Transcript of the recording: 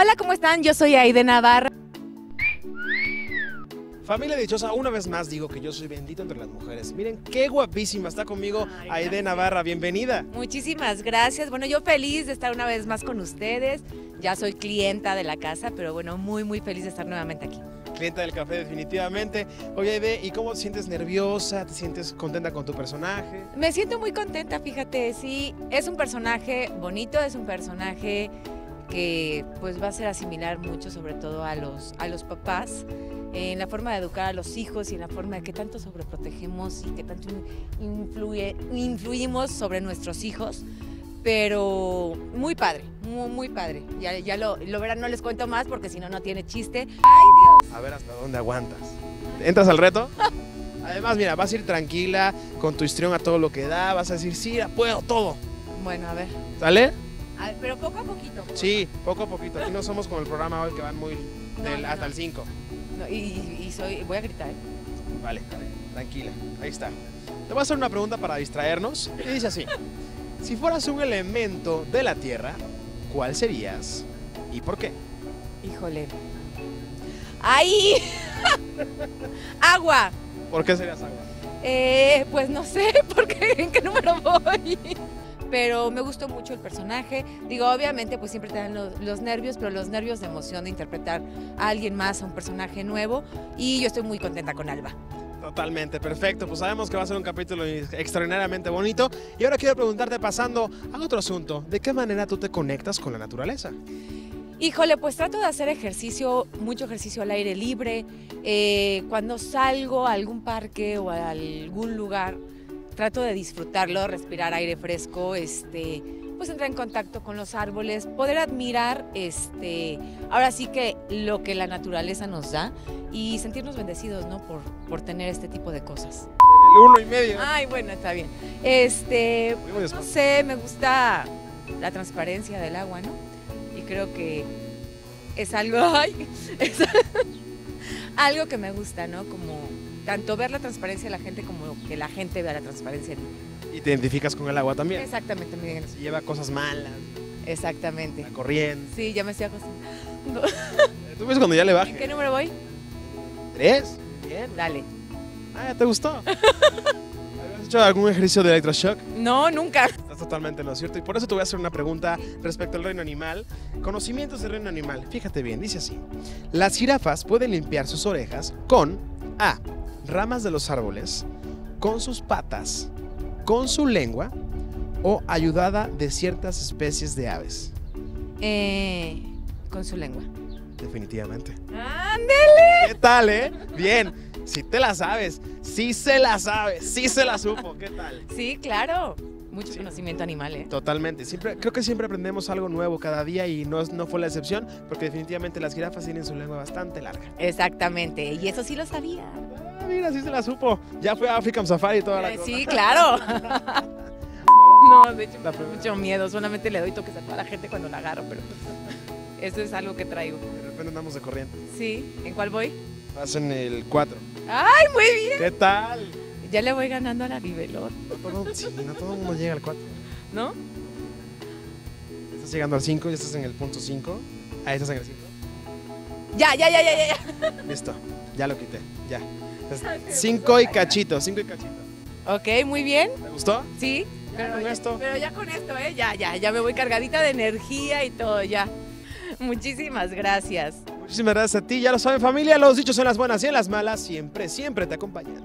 Hola, ¿cómo están? Yo soy Aide Navarra. Familia dichosa, una vez más digo que yo soy bendito entre las mujeres. Miren qué guapísima está conmigo Ay, Aide gracias. Navarra, bienvenida. Muchísimas gracias. Bueno, yo feliz de estar una vez más con ustedes. Ya soy clienta de la casa, pero bueno, muy, muy feliz de estar nuevamente aquí. Clienta del café definitivamente. Oye Aide, ¿y cómo te sientes nerviosa? ¿Te sientes contenta con tu personaje? Me siento muy contenta, fíjate, sí, es un personaje bonito, es un personaje que pues va a ser asimilar mucho sobre todo a los, a los papás en la forma de educar a los hijos y en la forma de que tanto sobreprotegemos y que tanto influye, influimos sobre nuestros hijos. Pero muy padre, muy, muy padre. Ya, ya lo, lo verán, no les cuento más porque si no, no tiene chiste. ¡Ay, Dios! A ver hasta dónde aguantas. ¿Entras al reto? Además, mira, vas a ir tranquila, con tu histrión a todo lo que da, vas a decir, sí, la puedo todo. Bueno, a ver. ¿Sale? Ver, pero poco a poquito. Sí, poco a poquito. Aquí no somos como el programa hoy que van muy del- no, hasta no. el 5. No, y, y soy, voy a gritar. ¿eh? Vale, tranquila, ahí está. Te voy a hacer una pregunta para distraernos y dice así. Si fueras un elemento de la Tierra, ¿cuál serías y por qué? Híjole. ¡Ay! Agua. ¿Por qué serías agua? Eh, pues no sé por qué, en qué número voy. Pero me gustó mucho el personaje. Digo, obviamente, pues siempre te dan los, los nervios, pero los nervios de emoción de interpretar a alguien más, a un personaje nuevo. Y yo estoy muy contenta con Alba. Totalmente, perfecto. Pues sabemos que va a ser un capítulo extraordinariamente bonito. Y ahora quiero preguntarte, pasando a otro asunto, ¿de qué manera tú te conectas con la naturaleza? Híjole, pues trato de hacer ejercicio, mucho ejercicio al aire libre. Eh, cuando salgo a algún parque o a algún lugar, trato de disfrutarlo, respirar aire fresco, este, pues entrar en contacto con los árboles, poder admirar, este, ahora sí que lo que la naturaleza nos da y sentirnos bendecidos, ¿no? Por, por tener este tipo de cosas. El uno y medio. Ay, bueno, está bien. Este, no sé, me gusta la transparencia del agua, ¿no? Y creo que es algo, ay, es algo que me gusta, ¿no? Como tanto ver la transparencia de la gente como que la gente vea la transparencia en mí. Y te identificas con el agua también. Exactamente, Miguel. Si lleva cosas malas, Exactamente. la corriente. Sí, ya me estoy acostumbrando. ¿Tú ves cuando ya le ¿En baje? qué número voy? ¿Tres? Bien. Dale. Ah, ¿te gustó? ¿Has hecho algún ejercicio de electroshock? No, nunca. Estás totalmente en lo cierto. Y por eso te voy a hacer una pregunta respecto al reino animal. Conocimientos del reino animal. Fíjate bien, dice así. Las jirafas pueden limpiar sus orejas con A. Ramas de los árboles, con sus patas, con su lengua o ayudada de ciertas especies de aves. Eh, con su lengua. Definitivamente. ¡Ande! ¿Qué tal, eh? Bien. Si te la sabes, sí se la sabes, sí se la supo. ¿Qué tal? Sí, claro. Mucho Sí. conocimiento animal, ¿eh? Totalmente. Siempre, creo que siempre aprendemos algo nuevo cada día y no, no fue la excepción porque definitivamente las jirafas tienen su lengua bastante larga. Exactamente. Y eso sí lo sabía. Ah, mira, sí se la supo. Ya fue a African Safari y toda la Eh, cosa. sí, claro. No, de hecho me da mucho miedo. Solamente le doy toques a toda la gente cuando la agarro, pero eso es algo que traigo. De repente andamos de corriente. Sí, ¿en cuál voy? Vas en el 4. ¡Ay, muy bien! ¿Qué tal? Ya le voy ganando a la Vivelot, No todo, sí, no todo el mundo llega al 4. ¿no? Estás llegando al 5, ya estás en el punto 5. Ahí estás en el 5. Ya, ya, ya, ya, ya. Listo. Ya lo quité. Ya. 5 y cachito, 5 y cachito. Ok, muy bien. ¿Te gustó? Sí. Pero con ya, esto. pero ya con esto, ¿eh? Ya, ya, ya me voy cargadita de energía y todo, ya. Muchísimas gracias. Muchísimas gracias a ti. Ya lo saben, familia. Los dichos son las buenas y en las malas siempre, siempre te acompañan.